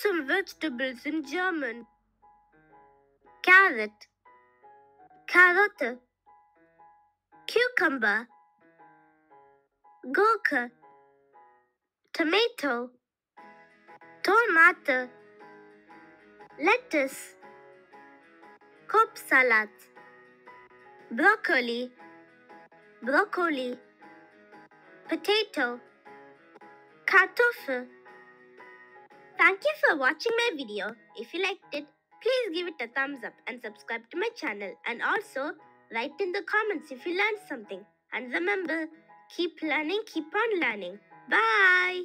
some vegetables in German. Carrot, Karotte, cucumber, Gurke, tomato, Tomate, lettuce, Kopfsalat, broccoli, Brokkoli, potato, Kartoffel. Thank you for watching my video. If you liked it, please give it a thumbs up and subscribe to my channel and also write in the comments if you learned something. And remember, keep learning, keep on learning. Bye!